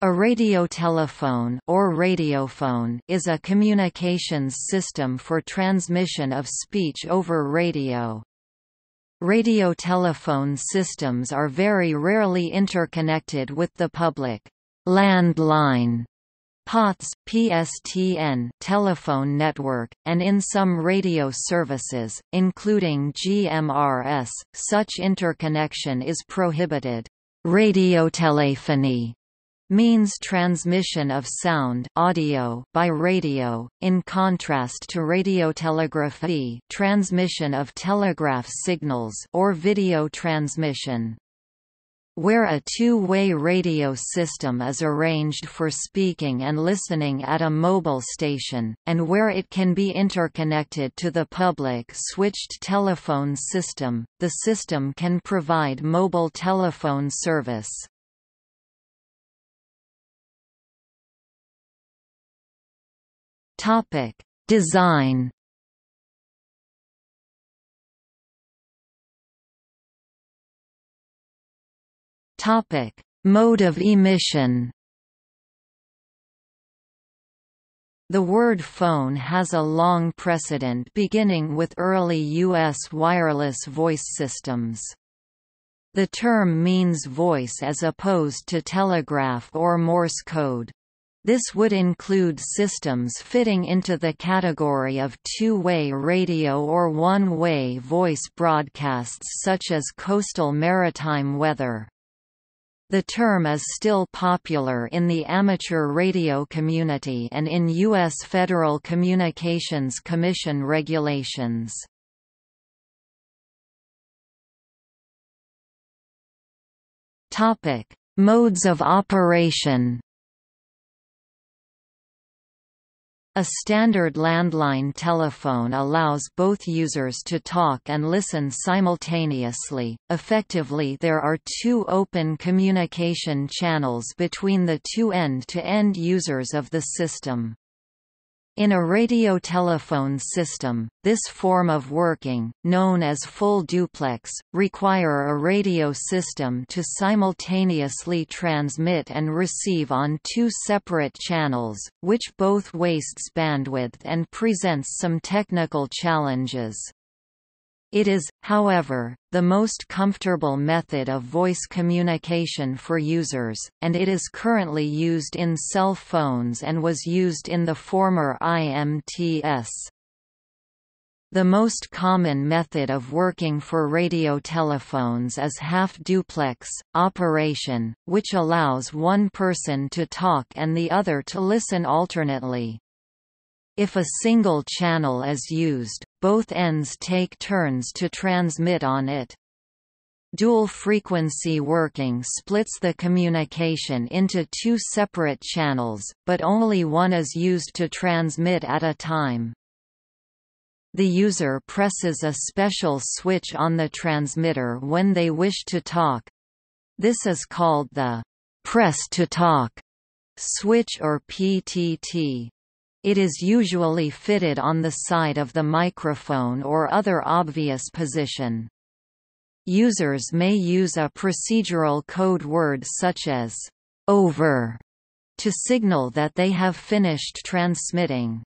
A radiotelephone or radiophone is a communications system for transmission of speech over radio. Radiotelephone systems are very rarely interconnected with the public landline POTS PSTN telephone network, and in some radio services, including GMRS, such interconnection is prohibited. Radiotelephony means transmission of sound audio by radio, in contrast to radiotelegraphy transmission of telegraph signals or video transmission. Where a two-way radio system is arranged for speaking and listening at a mobile station, and where it can be interconnected to the public switched telephone system, the system can provide mobile telephone service. Topic: Design. Topic: Mode of emission. The word phone has a long precedent beginning with early U.S. wireless voice systems. The term means voice as opposed to telegraph or Morse code. This would include systems fitting into the category of two-way radio or one-way voice broadcasts such as coastal maritime weather. The term is still popular in the amateur radio community and in U.S. Federal Communications Commission regulations. Modes of operation A standard landline telephone allows both users to talk and listen simultaneously. Effectively, there are two open communication channels between the two end-to-end users of the system. In a radiotelephone system, this form of working, known as full duplex, require a radio system to simultaneously transmit and receive on two separate channels, which both wastes bandwidth and presents some technical challenges. It is, however, the most comfortable method of voice communication for users, and it is currently used in cell phones and was used in the former IMTS. The most common method of working for radiotelephones is half-duplex, operation, which allows one person to talk and the other to listen alternately. If a single channel is used, both ends take turns to transmit on it. Dual-frequency working splits the communication into two separate channels, but only one is used to transmit at a time. The user presses a special switch on the transmitter when they wish to talk. This is called the press to talk switch or PTT. It is usually fitted on the side of the microphone or other obvious position. Users may use a procedural code word such as over to signal that they have finished transmitting.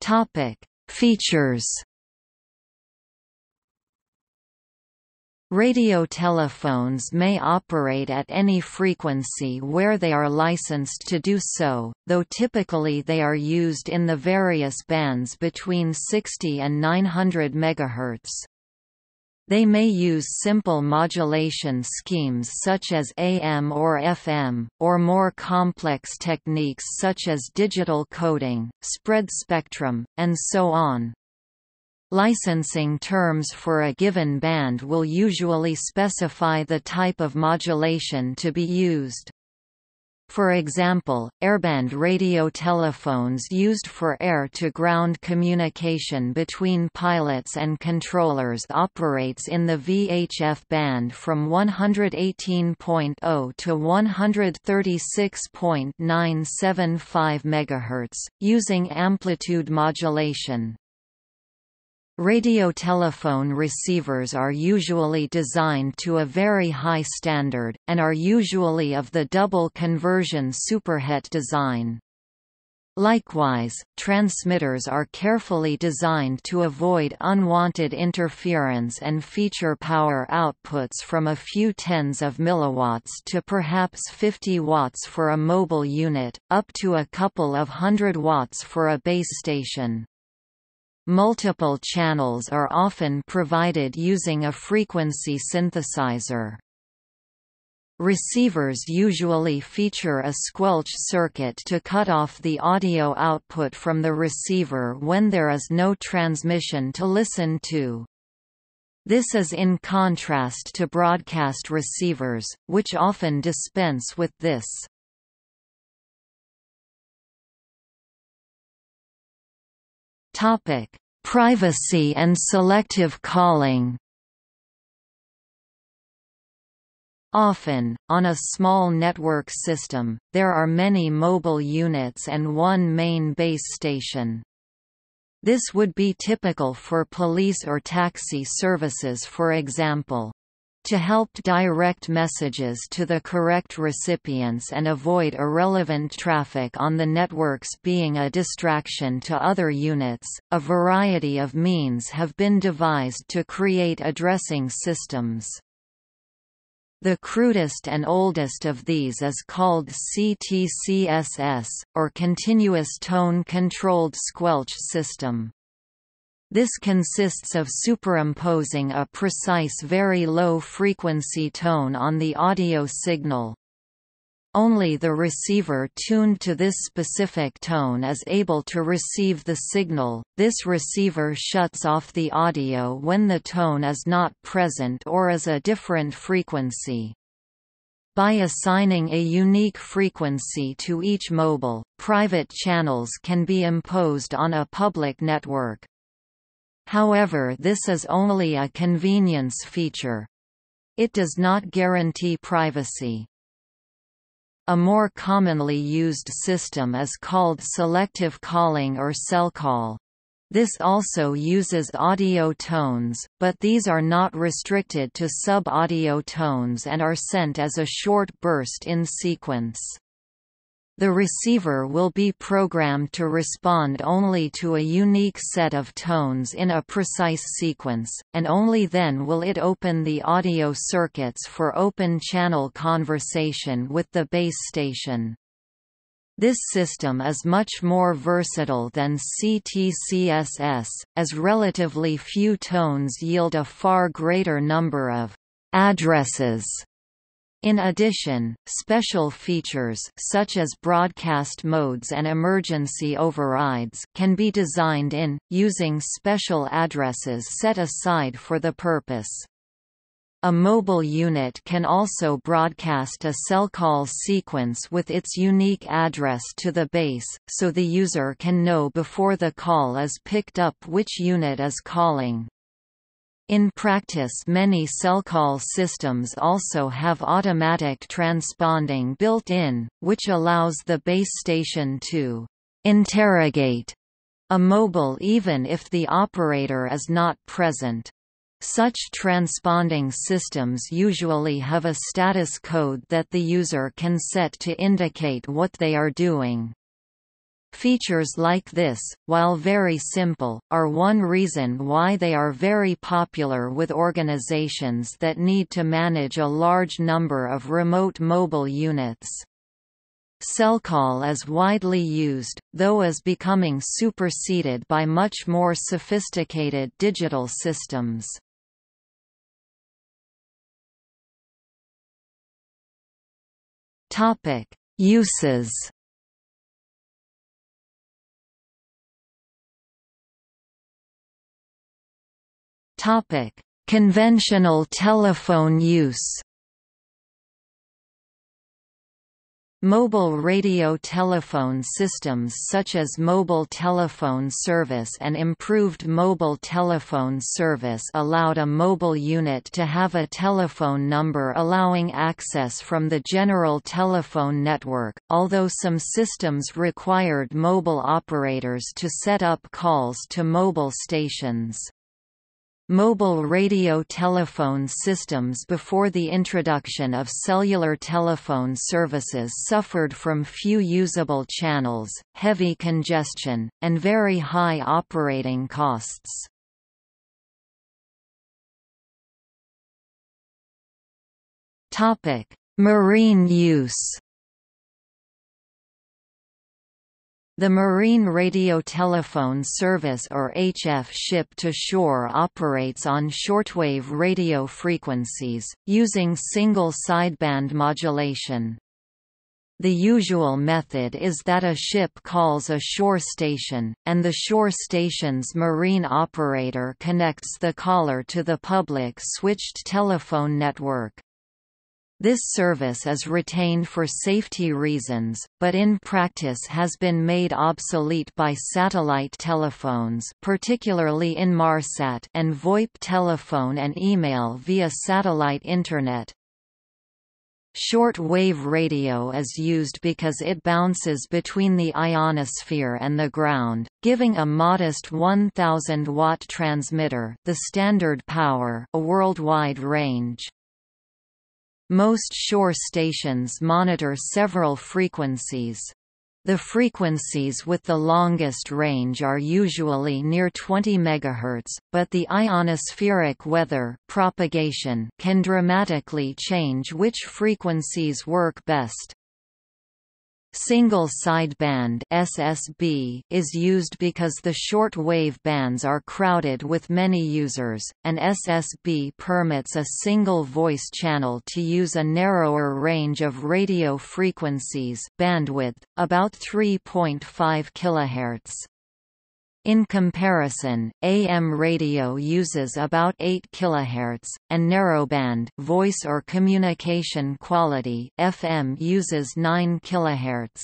Topic: Features Radiotelephones may operate at any frequency where they are licensed to do so, though typically they are used in the various bands between 60 and 900 MHz. They may use simple modulation schemes such as AM or FM, or more complex techniques such as digital coding, spread spectrum, and so on. Licensing terms for a given band will usually specify the type of modulation to be used. For example, airband radio telephones used for air-to-ground communication between pilots and controllers operates in the VHF band from 118.0 to 136.975 MHz, using amplitude modulation. Radiotelephone receivers are usually designed to a very high standard, and are usually of the double conversion superhet design. Likewise, transmitters are carefully designed to avoid unwanted interference and feature power outputs from a few tens of milliwatts to perhaps 50 watts for a mobile unit, up to a couple of hundred watts for a base station. Multiple channels are often provided using a frequency synthesizer. Receivers usually feature a squelch circuit to cut off the audio output from the receiver when there is no transmission to listen to. This is in contrast to broadcast receivers, which often dispense with this. Topic: Privacy and selective calling. Often, on a small network system, there are many mobile units and one main base station. This would be typical for police or taxi services for example to help direct messages to the correct recipients and avoid irrelevant traffic on the networks being a distraction to other units, a variety of means have been devised to create addressing systems. The crudest and oldest of these is called CTCSS, or Continuous Tone Controlled Squelch System. This consists of superimposing a precise very low frequency tone on the audio signal. Only the receiver tuned to this specific tone is able to receive the signal. This receiver shuts off the audio when the tone is not present or is a different frequency. By assigning a unique frequency to each mobile, private channels can be imposed on a public network. However this is only a convenience feature. It does not guarantee privacy. A more commonly used system is called selective calling or Selcall. This also uses audio tones, but these are not restricted to sub-audio tones and are sent as a short burst in sequence. The receiver will be programmed to respond only to a unique set of tones in a precise sequence, and only then will it open the audio circuits for open-channel conversation with the base station. This system is much more versatile than CTCSS, as relatively few tones yield a far greater number of addresses in addition, special features such as broadcast modes and emergency overrides can be designed in, using special addresses set aside for the purpose. A mobile unit can also broadcast a Selcall sequence with its unique address to the base, so the user can know before the call is picked up which unit is calling. In practice many Selcall systems also have automatic transponding built in, which allows the base station to «interrogate» a mobile even if the operator is not present. Such transponding systems usually have a status code that the user can set to indicate what they are doing. Features like this, while very simple, are one reason why they are very popular with organizations that need to manage a large number of remote mobile units. Selcall is widely used, though is becoming superseded by much more sophisticated digital systems. Uses Topic: Conventional telephone use. Mobile radio telephone systems such as mobile telephone service and improved mobile telephone service allowed a mobile unit to have a telephone number allowing access from the general telephone network, although some systems required mobile operators to set up calls to mobile stations. Mobile radio telephone systems before the introduction of cellular telephone services suffered from few usable channels, heavy congestion, and very high operating costs. Marine use The Marine Radiotelephone Service or HF ship-to-shore operates on shortwave radio frequencies, using single sideband modulation. The usual method is that a ship calls a shore station, and the shore station's marine operator connects the caller to the public switched telephone network. This service is retained for safety reasons, but in practice has been made obsolete by satellite telephones particularly in Inmarsat and VoIP telephone and email via satellite Internet. Short-wave radio is used because it bounces between the ionosphere and the ground, giving a modest 1000 watt transmitter the standard power a worldwide range. Most shore stations monitor several frequencies. The frequencies with the longest range are usually near 20 MHz, but the ionospheric weather propagation can dramatically change which frequencies work best. Single sideband (SSB) is used because the short wave bands are crowded with many users, and SSB permits a single voice channel to use a narrower range of radio frequencies, bandwidth about 3.5 kHz. In comparison, AM radio uses about 8 kHz, and narrowband voice or communication quality FM uses 9 kHz.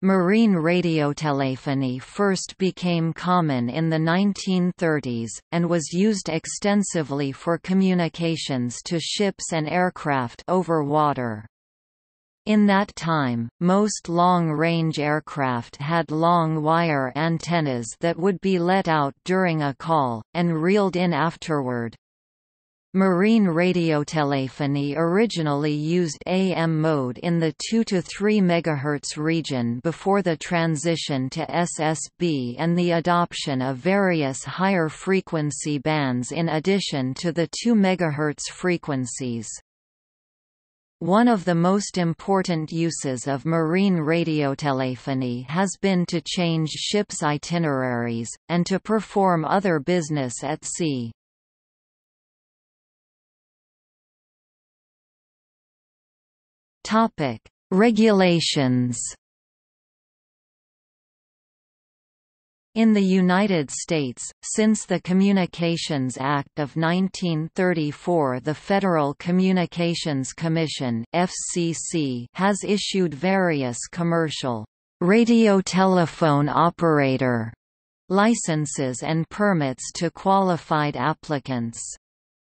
Marine radiotelephony first became common in the 1930s, and was used extensively for communications to ships and aircraft over water. In that time, most long-range aircraft had long wire antennas that would be let out during a call, and reeled in afterward. Marine radiotelephony originally used AM mode in the 2 to 3 MHz region before the transition to SSB and the adoption of various higher frequency bands in addition to the 2 MHz frequencies. One of the most important uses of marine radiotelephony has been to change ships' itineraries, and to perform other business at sea. Regulations In the United States, since the Communications Act of 1934 the Federal Communications Commission FCC has issued various commercial radiotelephone operator licenses and permits to qualified applicants.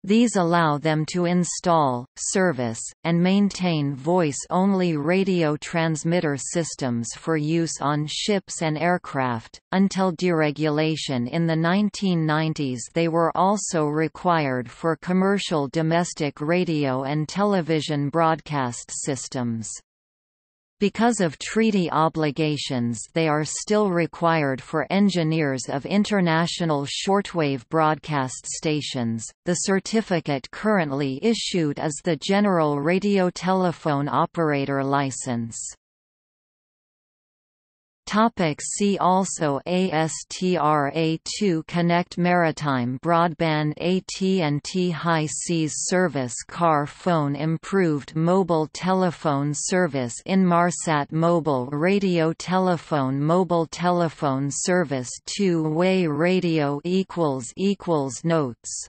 These allow them to install, service, and maintain voice-only radio transmitter systems for use on ships and aircraft. Until deregulation in the 1990s, they were also required for commercial domestic radio and television broadcast systems. Because of treaty obligations they are still required for engineers of international shortwave broadcast stations. The certificate currently issued is the General Radiotelephone Operator License. Topic see also ASTRA2 Connect Maritime Broadband AT&T High Seas Service Car Phone Improved Mobile Telephone Service Inmarsat Mobile Radio Telephone Mobile Telephone Service Two-Way Radio equals equals Notes